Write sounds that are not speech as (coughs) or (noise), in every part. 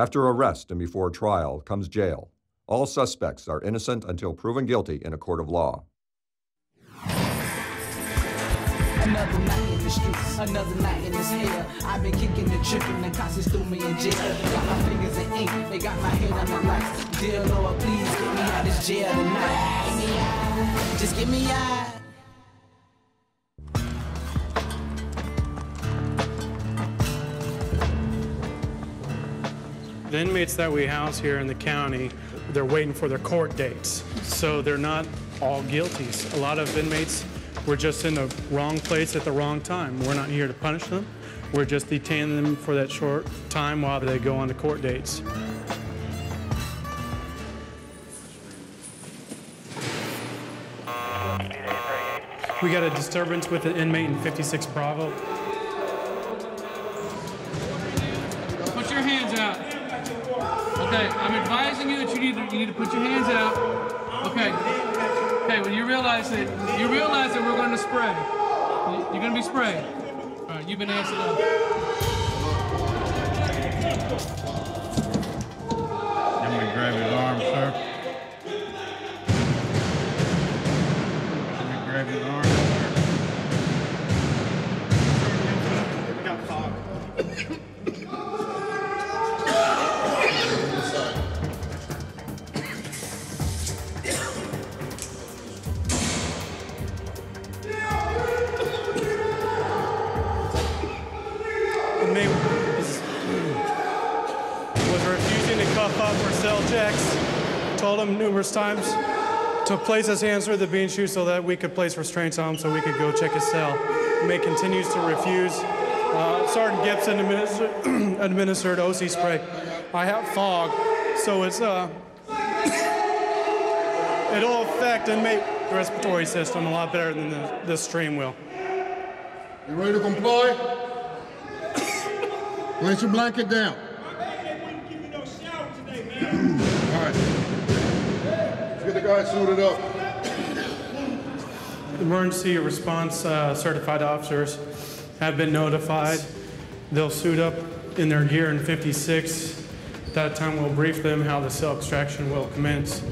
After arrest and before trial comes jail. All suspects are innocent until proven guilty in a court of law. Another night in the streets, another night in this. I've been kicking and threw me in jail. Got my fingers in ink, they got my head on the lights. Dear Lord, please get me out this jail tonight. Just get me out. The inmates that we house here in the county, they're waiting for their court dates. So they're not all guilties. A lot of inmates were just in the wrong place at the wrong time. We're not here to punish them. We're just detaining them for that short time while they go on the court dates. We got a disturbance with an inmate in 56 Bravo. You need to, put your hands out. Okay. Okay, when you realize that you realize that we're going to spray. You- You're going to be sprayed. All right, you've been answered up. Numerous times to place his hands through the bean chute so that we could place restraints on him so we could go check his cell. May continues to refuse. Uh, Sergeant Gibson (clears throat) administered, administered OC spray. I have fog, so it's uh, (coughs) it'll affect inmate respiratory system a lot better than the, this stream will. You ready to comply? (coughs) Place your blanket down. Let's get the suited up. Emergency response uh, certified officers have been notified. They'll suit up in their gear in 56. At that time, we'll brief them how the cell extraction will commence.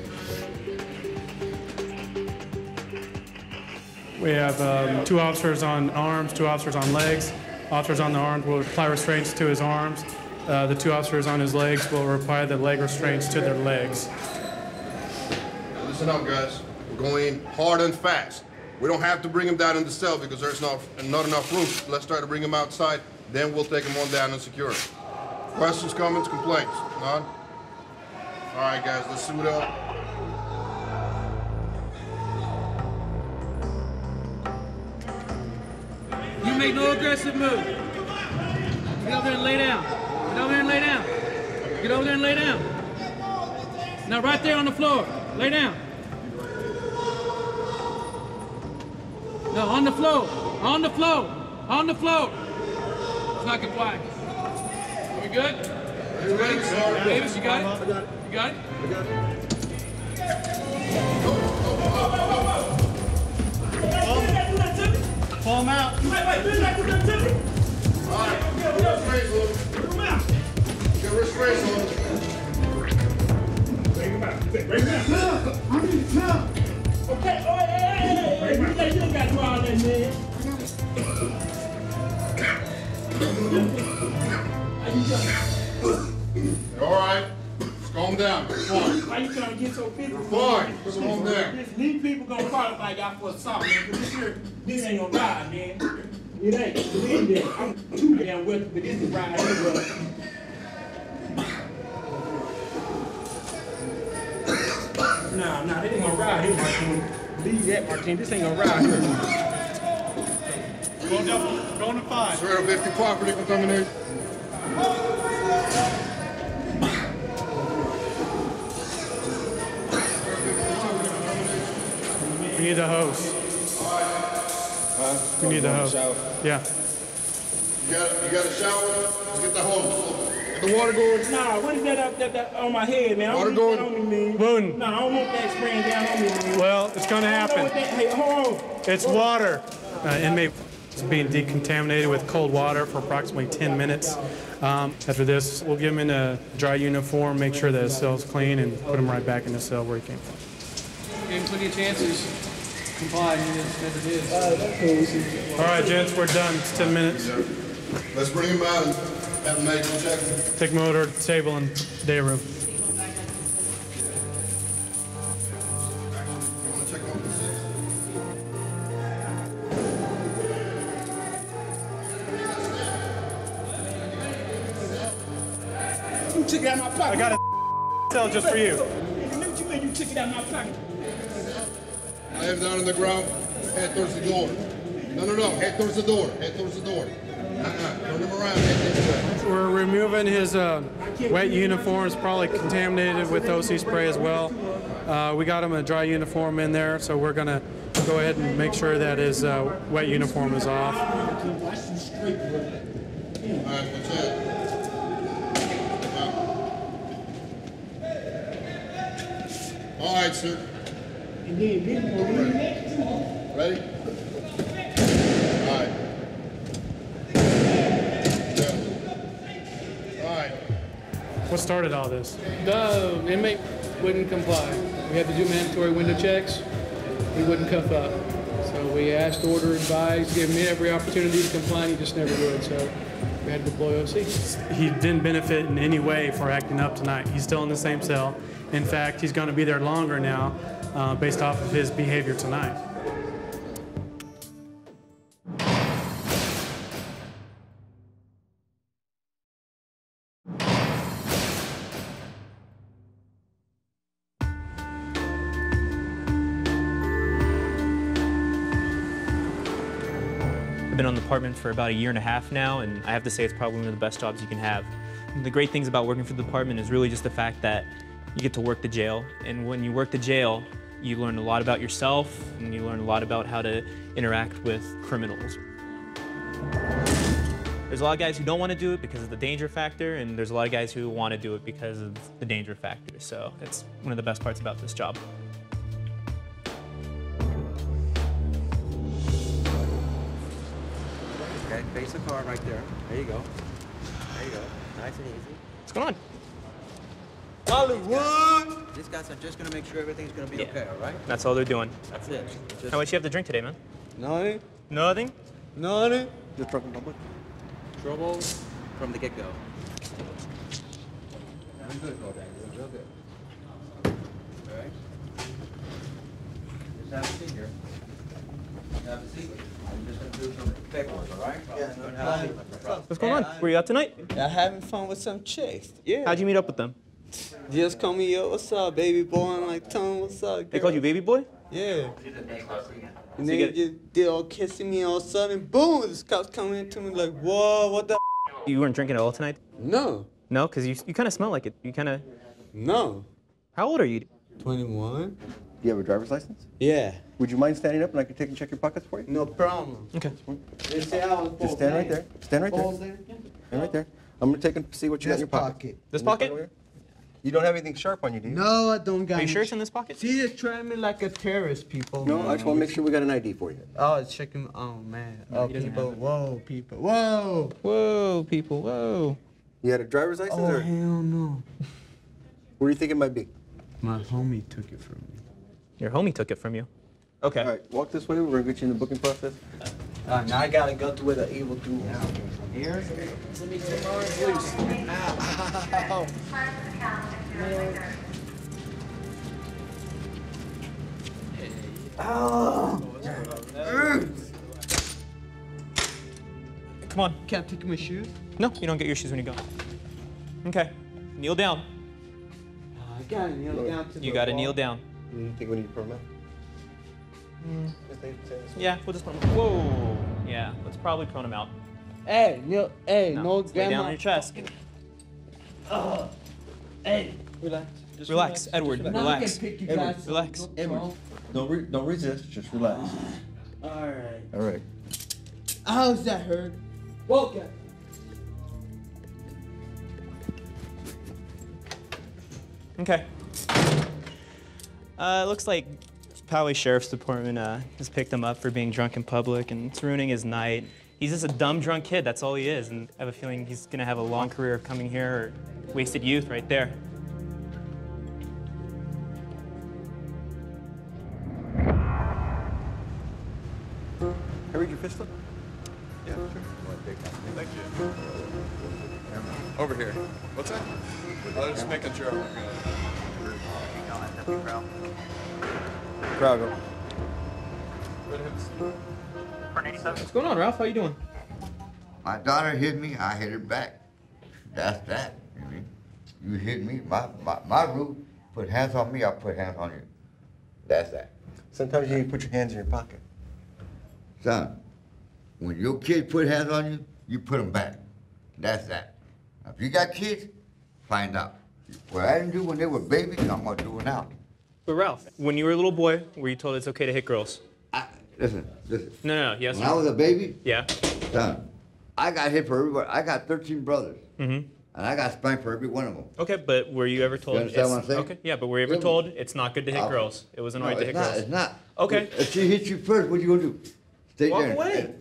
We have um, two officers on arms, two officers on legs. Officers on the arms will apply restraints to his arms. Uh, the two officers on his legs will apply the leg restraints to their legs. Listen up, guys. We're going hard and fast. We don't have to bring him down in the cell because there's not, not enough room. Let's try to bring him outside. Then we'll take him on down and secure him. Questions, comments, complaints? None? All right, guys, let's suit up. You make no aggressive move. Get over there and lay down. Get over there and lay down. Get over there and lay down. Now right there on the floor. Lay down. No, on the floor. On the floor. On the floor. It's not complying. Are we good? You ready, Sergeant? Davis, you got it? You got it? Pull him out. All right, get restraints on him. Get restraints on him. out. Okay, oh, hey, All right. Just calm down. You're fine. Why you trying to get so busy? You're fine. Calm down. This, these people gonna qualify y'all for assault, man, 'cause this here, this ain't gonna ride, man. It ain't. Believe me, I'm too damn wealthy, but this is ride anyway. Nah, nah, this ain't gonna ride here, Martin. Believe that, Martin. This ain't gonna ride here. Go double. Go to five. Zero fifty property contamination. We need a hose. We need a hose. Yeah. You got, you got a shower? Let's get the hose. Get the water going. Nah, what is that up that, that on my head, man? I Water don't want going. that on me, man. Nah, I don't want that spraying down on me, man. Well, it's going to I don't know happen. what that, hey, hold on. It's water. Uh, inmate It's being decontaminated with cold water for approximately 10 minutes. Um, after this, we'll get him in a dry uniform, make sure that his cell's clean, and put him right back in the cell where he came from. Gave him plenty of chances. Comply, he just never did. All right, gents, we're done. It's 10 minutes. Let's bring him out and have him make a check. Take him over to the table and day room. Out my pocket. I got a cell just for you. You knew what you mean. You took it out of my pocket. Lay him down on the ground, head towards the door. No, no, no, head towards the door, head towards the door. Uh-uh, turn him around, head this way. We're removing his uh, wet uniform. It's probably contaminated with OC spray as well. Uh, we got him a dry uniform in there, so we're gonna go ahead and make sure that his uh, wet uniform is off. Watch you straight, bro. All right, what's that? All right, sir. And then this one, we next to him. Ready? All right. Yeah. All right. What started all this? The inmate wouldn't comply. We had to do mandatory window checks. He wouldn't cuff up. So we asked, order, advised, gave him every opportunity to comply, and he just never would. So OC. He didn't benefit in any way for acting up tonight. He's still in the same cell. In fact, he's going to be there longer now, uh, based off of his behavior tonight. Department for about a year and a half now, and I have to say it's probably one of the best jobs you can have. And the great things about working for the department is really just the fact that you get to work the jail, and when you work the jail, you learn a lot about yourself, and you learn a lot about how to interact with criminals. There's a lot of guys who don't want to do it because of the danger factor, and there's a lot of guys who want to do it because of the danger factor. So it's one of the best parts about this job. Okay, face the car right there. There you go. There you go. Nice and easy. What's going on? Hollywood! These guys are just gonna make sure everything's gonna be Yeah. okay, all right? That's all they're doing. That's it. Just How much you have to drink today, man? Nothing. Nothing? Nothing. Just drunk in public. Trouble from the get-go. I'm good, Kodak. You're real good. All right? Just have a seat here. What's going on? Where you out tonight? I'm having fun with some chicks. Yeah. How'd you meet up with them? Just call me, yo, what's up, baby boy? I'm like, tell me what's up. They called you baby boy? Yeah. And So they you get- just did all kissing me all of a sudden. Boom! This cop's coming into me like, whoa, what the? You weren't drinking at all tonight? No. No, because you, you kind of smell like it. You kind of. No. How old are you? 21? Do you have a driver's license? Yeah. Would you mind standing up and I can take and check your pockets for you? No problem. Okay. They say I was Just stand right there. Stand right there. Stand right there. I'm gonna take and see what you got in your pocket. This pocket? You don't have anything sharp on you, do you? No, I don't got Are you sure it's in this pocket? See, they're trying me like a terrorist, people. No, I just wanna make sure we got an ID for you. Oh, check him. Oh, man. Oh, he people. Whoa, people. Whoa. Whoa, people, whoa. You had a driver's license Oh, or hell no. where do you think it might be? My homie took it from me. Your homie took it from you. Okay. All right, walk this way. We're gonna get you in the booking process. Uh, now I gotta go to where the evil do now. Here? Let me take my arms loose. Ow. Come on. Can't take my shoes? No, you don't get your shoes when you go. Okay. Kneel down. I gotta kneel down to You the gotta wall. kneel down. You think we need a permit? Yeah, we'll just put him. Whoa. Yeah, let's probably prone him out. Hey, kneel. Hey, no, No, let's lay down on your chest. Uh, hey, relax. Just Relax, Edward. Now I Relax. can pick you Edward, relax. Edward. Don't re- don't resist. Just relax. All right. All right. How's that hurt? Welcome. Okay. Uh, looks like Poway Sheriff's Department uh, has picked him up for being drunk in public and it's ruining his night. He's just a dumb drunk kid, that's all he is. And I have a feeling he's gonna have a long career of coming here or wasted youth right there. Good. Crowd go. What's going on, Ralph? How you doing? My daughter hit me, I hit her back. That's that. You mean? You hit me, my, my, my rule, put hands on me, I put hands on you. That's that. Sometimes you put your hands in your pocket. Son, when your kids put hands on you, you put them back. That's that. Now, if you got kids, find out. What I didn't do when they were babies, I'm gonna do it now. But Ralph, when you were a little boy, were you told it's okay to hit girls? Listen, listen. No, no, no. Yes. When I was a baby, Yeah. son, I got hit for everybody. I got 13 brothers, Mm-hmm. and I got spanked for every one of them. Okay, but were you ever told? You understand what I'm saying? Okay, yeah, but were you ever told it's not good to hit Uh, girls? It wasn't no, right to hit not, girls. It's not. Okay. If she hits you first, what are you gonna do? Stay Walk there. away.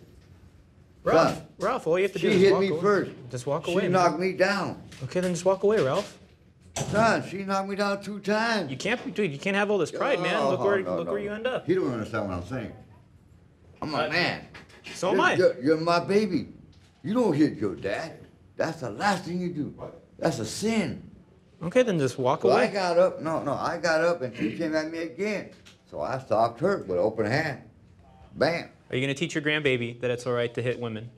Ralph, Son, Ralph, all you have to do she is hit walk me away. first. Just walk She away. man. knocked me down. Okay, then just walk away, Ralph. Son, she knocked me down two times. You can't be, dude. You can't have all this pride, man. Look Oh, where, no, look no. where you end up. He don't understand what I'm saying. I'm a Uh, man. So am You're- I. You're, you're my baby. You don't hit your dad. That's the last thing you do. That's a sin. Okay, then just walk So I got up. No, no, I got up and she came at me again. So I stopped her with open hand. Bam. Are you gonna teach your grandbaby that it's all right to hit women?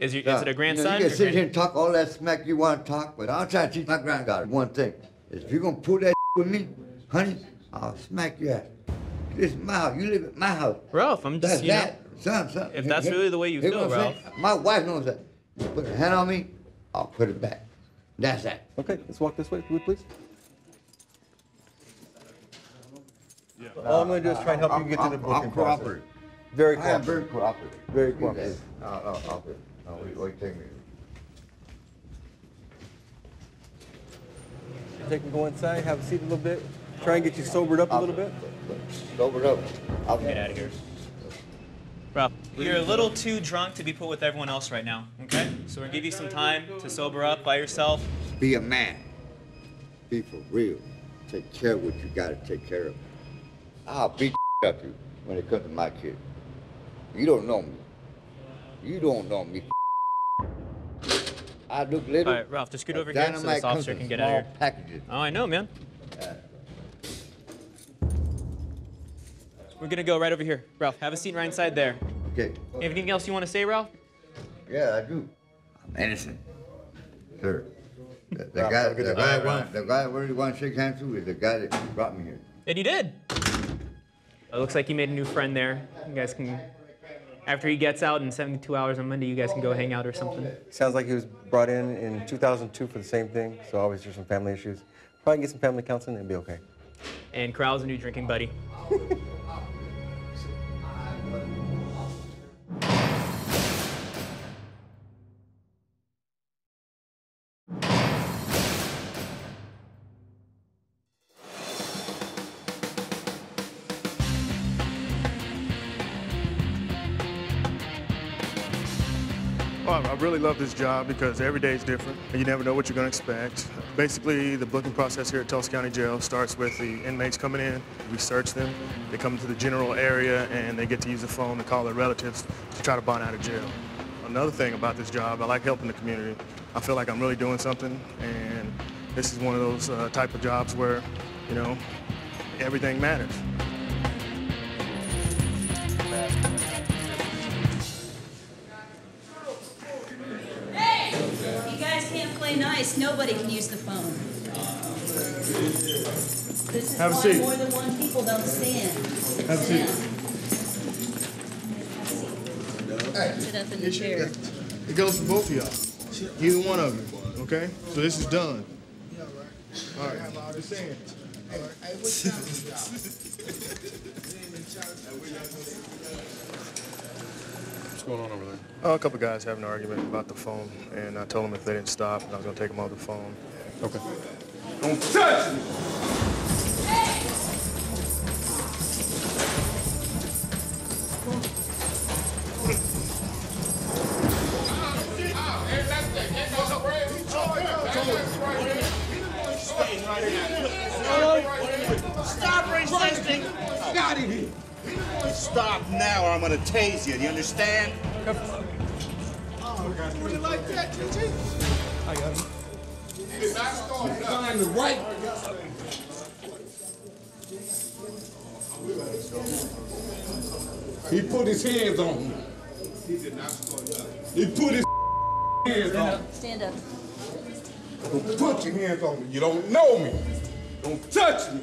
Is, your, is it a You, grandson? know, you can sit grand- here and talk all that smack you want to talk, but I'll trying to teach my granddaughter one thing. Is If you're going to pull that (laughs) with me, honey, I'll smack you ass. This is my house. You live at my house. Ralph, I'm just That's you know. that. Son, son. if that's really the way you feel, what saying. Ralph. My wife knows that. You put a hand on me, I'll put it back. That's that. Okay, let's walk this way, would you please. All I'm gonna do is try and help you get to the I'm- booking I'm process. cooperative. Very I am cooperative. very cooperative. Very Do that. cooperative. No, no, I'll do it. No, wait, wait, take me. Take and go inside, have a seat a little bit, try and get you sobered up a little bit. Sobered up. I'll Get out of here. Ralph, you're a little too drunk to be put with everyone else right now, okay? So we're gonna give you some time to sober up by yourself. Be a man. Be for real. Take care of what you gotta take care of. I'll beat the up you when it comes to my kid. You don't know me. You don't know me. I look little. All right, Ralph, just scoot but over here so dynamite this comes officer can get out of here. Packages. Oh, I know, man. We're gonna go right over here. Ralph, have a seat right inside there. Okay. Anything else you want to say, Ralph? Yeah, I do. I'm innocent. Sir. The, the Ralph, guy, have a good the guy, want, the guy I really want to shake hands with is the guy that brought me here. And he did. It looks like he made a new friend there. You guys can, after he gets out in 72 hours on Monday, you guys can go hang out or something. Sounds like he was brought in in 2002 for the same thing, so obviously there's some family issues. Probably get some family counseling and be okay. And Corral's a new drinking buddy. (laughs) I really love this job because every day is different and you never know what you're going to expect. Basically, the booking process here at Tulsa County Jail starts with the inmates coming in, we search them, they come to the general area and they get to use the phone to call their relatives to try to bond out of jail. Another thing about this job, I like helping the community. I feel like I'm really doing something and this is one of those uh, type of jobs where, you know, everything matters. Guys can't nice, nobody can use the phone. This is Have a why seat. more than one people don't stand. Have a seat. down. Sit up in the chair. It goes for both of y'all. Either one of you. Okay? So this is done. All right. Just saying. What's going on over there? Oh, a couple guys having an argument about the phone, and I told them if they didn't stop, I was gonna take them off the phone. Okay. Don't touch me! Now or I'm gonna tase you. Do you understand? Would you like that, GG? I got him. You did not start the right. He put his hands on me. He did not start He put his hands on me. Stand up. Don't put your hands on me. You don't know me. Don't touch me.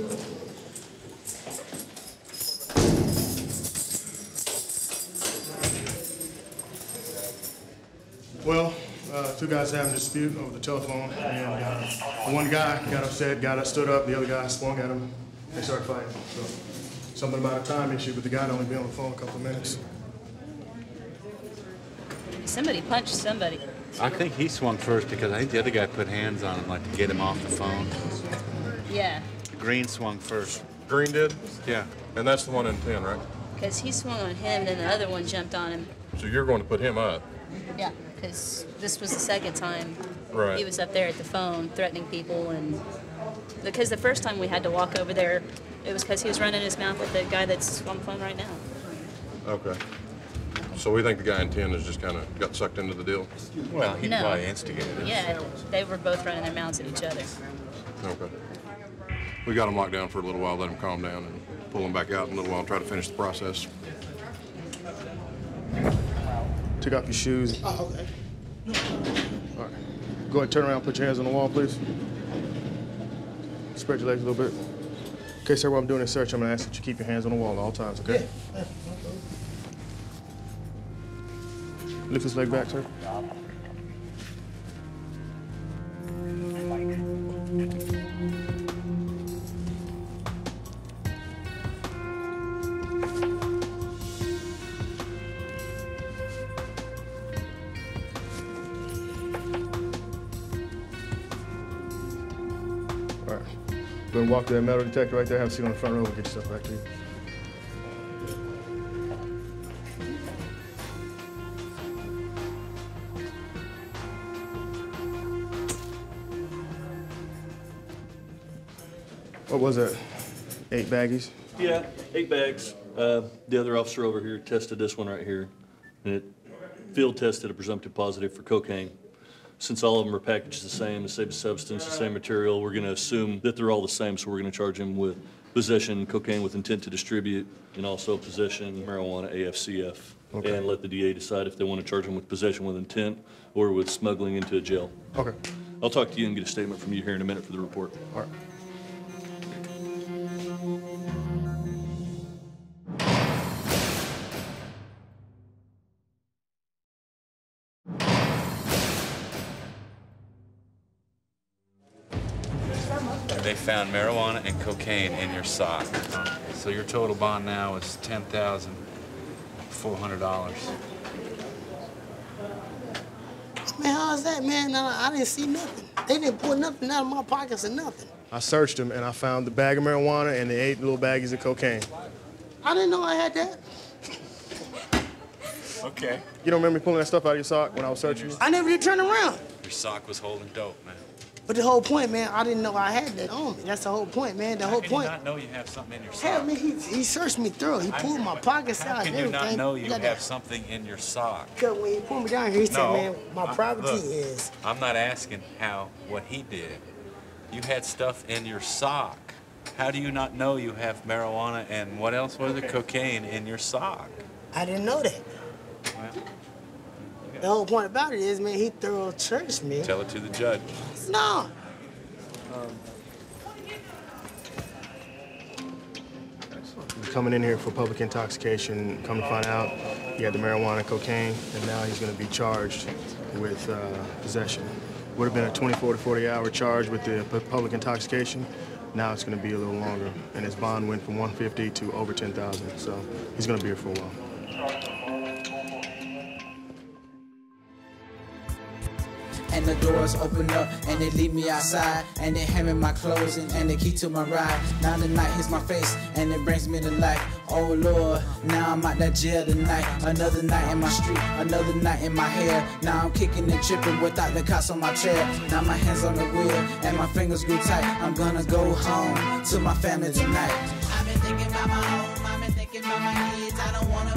two guys having a dispute over the telephone, and uh, one guy got upset, got up, stood up, the other guy swung at him, they started fighting. So, something about a time issue, but the guy only been on the phone a couple of minutes. Somebody punched somebody. I think he swung first because I think the other guy put hands on him, like to get him off the phone. Yeah, Green swung first. Green did? Yeah. And that's the one in 10, right? because he swung on him, then the other one jumped on him. So you're going to put him up. Yeah, because this was the second time Right. he was up there at the phone threatening people, and because the first time we had to walk over there, it was because he was running his mouth with the guy that's on the phone right now. Okay. So we think the guy in 10 has just kind of got sucked into the deal? Well, he No. probably instigated it. Yeah, they were both running their mouths at each other. Okay. We got him locked down for a little while, let him calm down, and pull him back out in a little while and try to finish the process. Take off your shoes. Oh, okay. All right. Go ahead, turn around, put your hands on the wall, please. Spread your legs a little bit. Okay, sir, while I'm doing this search, I'm gonna ask that you keep your hands on the wall at all times, okay? Lift his leg back, sir. And walk to that metal detector right there. Have a seat on the front row and get yourself back to you. What was that? Eight baggies? Yeah, eight bags. Uh, The other officer over here tested this one right here, and it field tested a presumptive positive for cocaine. Since all of them are packaged the same, the same substance, the same material, we're going to assume that they're all the same, so we're going to charge him with possession cocaine with intent to distribute, and also possession marijuana AFCF. Okay. And let the DA decide if they want to charge him with possession with intent or with smuggling into a jail. Okay. I'll talk to you and get a statement from you here in a minute for the report. All right. Found marijuana and cocaine in your sock. So your total bond now is ten thousand four hundred dollars. Man, how's that, man? No, I didn't see nothing. They didn't pull nothing out of my pockets or nothing. I searched them and I found the bag of marijuana and the eight little baggies of cocaine. I didn't know I had that. Okay. You don't remember me pulling that stuff out of your sock when I was searching you? I never did turn around. Your sock was holding dope, man. But the whole point, man, I didn't know I had that on me. That's the whole point, man. The How whole can point. you not know you have something in your Hell, sock? man, he, he searched me through. He pulled my pockets How can and you everything. not know you got have that. something in your sock? Because when he pulled me down here, he said, man, my I- property look, is. I'm not asking how what he did. You had stuff in your sock. How do you not know you have marijuana and what else was it? Cocaine in your sock. I didn't know that. The whole point about it is, man, he thorough searched me. Tell it to the judge. No. Coming in here for public intoxication, come to find out he had the marijuana and cocaine, and now he's going to be charged with uh, possession. Would have been a 24 to 40 hour charge with the public intoxication. Now it's going to be a little longer, and his bond went from 150 to over 10,000. So he's going to be here for a while. And the doors open up and they leave me outside and they hand me my clothes and, and the key to my ride. Now the night hits my face and it brings me to life. Oh Lord, now I'm out that jail tonight. Another night in my street, another night in my hair. Now I'm kicking and tripping without the cops on my chair. Now my hands on the wheel and my fingers grew tight. I'm gonna go home to my family tonight. I've been thinking about my home, I've been thinking about my kids. I don't wanna